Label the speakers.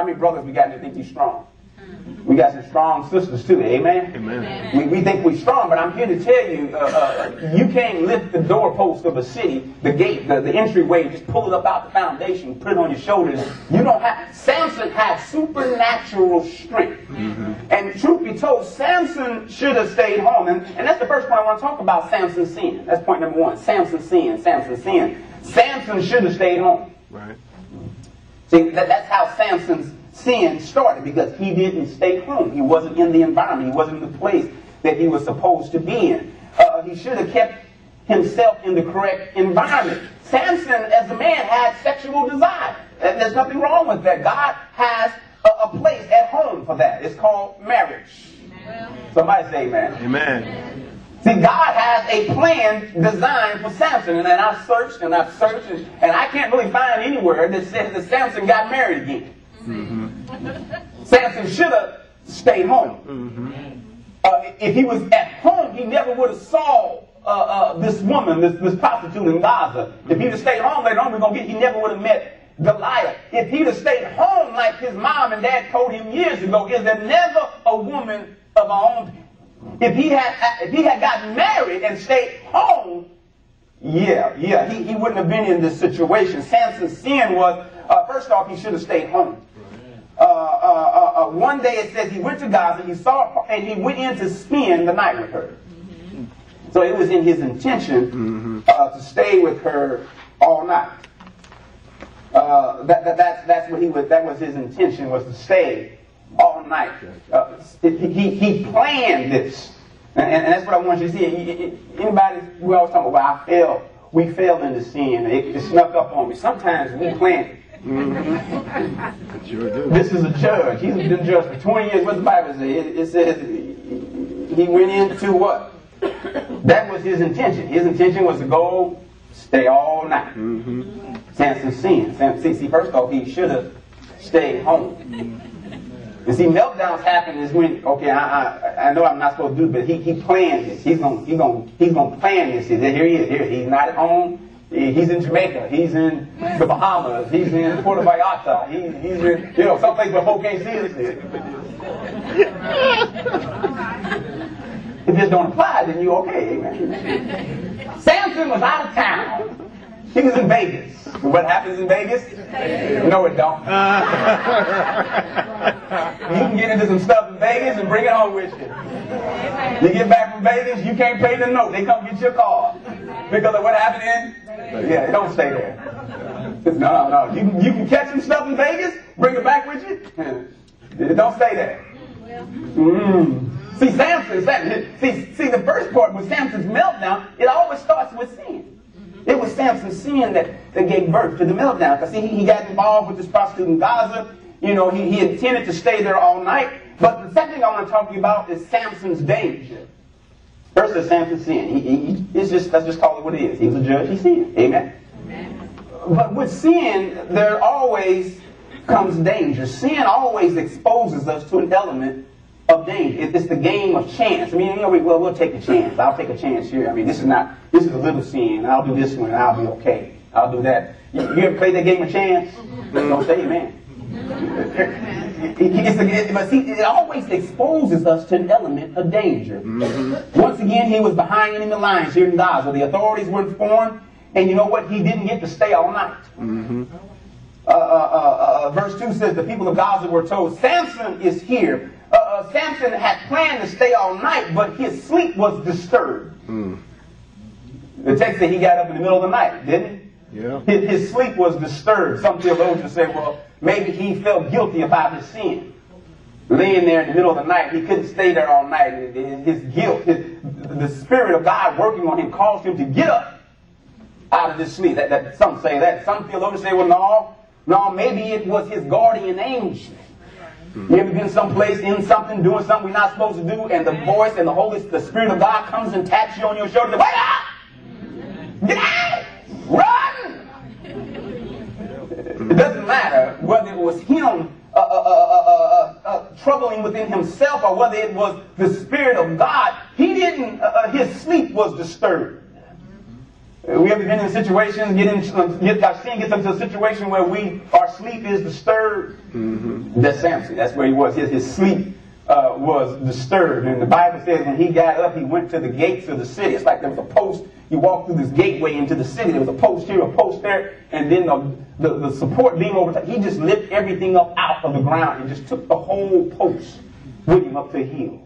Speaker 1: How many brothers we got that think you're strong? We got some strong sisters too, amen?
Speaker 2: Amen.
Speaker 1: We, we think we're strong, but I'm here to tell you, uh, uh, you can't lift the doorpost of a city, the gate, the, the entryway, just pull it up out the foundation, put it on your shoulders. You don't have, Samson had supernatural strength. And truth be told, Samson should have stayed home. And, and that's the first point I want to talk about, Samson's sin. That's point number one, Samson's sin, Samson's sin. Samson should have stayed home.
Speaker 2: Right.
Speaker 1: See, that, that's how Samson's sin started because he didn't stay home. He wasn't in the environment. He wasn't in the place that he was supposed to be in. Uh, he should have kept himself in the correct environment. Samson, as a man, had sexual desire. There's nothing wrong with that. God has a, a place at home for that. It's called marriage. Somebody say amen.
Speaker 2: Amen.
Speaker 1: See, God has a plan designed for Samson. And then I've searched and I've searched, and, and I can't really find anywhere that says that Samson got married again. Mm-hmm. Samson should have stayed home. Mm-hmm. Uh, if he was at home, he never would have saw uh, uh, this woman, this, this prostitute in Gaza. If he'd have stayed home later on, we're to get, he never would have met Delilah. If he'd have stayed home like his mom and dad told him years ago, is there never a woman of our own if he had if he had gotten married and stayed home, yeah, yeah, he, he wouldn't have been in this situation. Samson's sin was, uh, first off, he should have stayed home. Uh, uh, uh, uh, one day it says he went to Gaza, he saw and he went in to spend the night with her. So it was in his intention uh, to stay with her all night. Uh, that, that, that, that's what he was. That was his intention was to stay all night. Uh, he, he planned this. And, and, that's what I want you to see. Anybody, we always talk about, well, I failed. We failed in the sin. It, it snuck up on me. Sometimes we plan it.
Speaker 2: Mm-hmm. Sure.
Speaker 1: This is a judge. He's been judged for 20 years. What the Bible says? It, it says he went into what? That was his intention. His intention was to go stay all night. Mm-hmm. Samson sin. Samson, see, first off, he should have stayed home. And see, meltdowns happen is when, okay, I, I, I know I'm not supposed to do, it, but he, he planned this. He's gonna, he's gonna, he's gonna plan this. And Here he is. Here he's not at home. He's in Jamaica. He's in the Bahamas. He's in Puerto Vallarta. He, he's in, you know, someplace where folk can't see if this don't apply, then you okay, amen. Samson was out of town. He was in Vegas. What happens in Vegas? No, it don't. you can get into some stuff in Vegas and bring it home with you. You get back from Vegas, you can't pay the note. They come get your car. Because of what happened in? Yeah, it don't stay there. No, no, no. You can, you can catch some stuff in Vegas, bring it back with you. It don't stay there. Mm. See, Samson, see, see, the first part was Samson's meltdown. It always starts with sin. Samson's sin that, that gave birth to the meltdown. Because see, he, he got involved with this prostitute in Gaza. You know, he, he intended to stay there all night. But the second thing I want to talk to you about is Samson's danger. First is Samson's sin. He, he, it's just, let's just call it what it is. He was a judge, he sinned. Amen? Amen. But with sin, there always comes danger. Sin always exposes us to an element of danger. It's the game of chance. I mean, you know, we, well, we'll take a chance. I'll take a chance here. I mean, this is not, this is a little sin. I'll do this one and I'll be okay. I'll do that. You, you ever play that game of chance? Don't say amen. It, but see, it always exposes us to an element of danger. Mm-hmm. Once again, he was behind enemy lines here in Gaza. The authorities were informed, and you know what? He didn't get to stay all night. Mm-hmm. Uh, uh, uh, uh verse 2 says the people of Gaza were told, Samson is here uh, Samson had planned to stay all night, but his sleep was disturbed. Mm. The text said he got up in the middle of the night, didn't he?
Speaker 2: Yeah.
Speaker 1: His, his sleep was disturbed. Some theologians say, well, maybe he felt guilty about his sin. Laying there in the middle of the night, he couldn't stay there all night. His guilt, his, the Spirit of God working on him caused him to get up out of his sleep. That, that, some say that. Some theologians say, well, no, no, maybe it was his guardian angel you ever been someplace in something, doing something we're not supposed to do, and the voice and the Holy, the Spirit of God comes and taps you on your shoulder. Wake up! Get out! Run! It doesn't matter whether it was him uh, uh, uh, troubling within himself or whether it was the Spirit of God. He didn't. his sleep was disturbed. Uh, We ever been in situations, situation, get in, get, our sin gets into a situation where we, our sleep is disturbed? That's Samson. That's where he was. His, his sleep uh, was disturbed. And the Bible says when he got up, he went to the gates of the city. It's like there was a post. You walked through this gateway into the city. There was a post here, a post there, and then the, the, the support beam over top. He just lifted everything up out of the ground and just took the whole post with him up to the hill.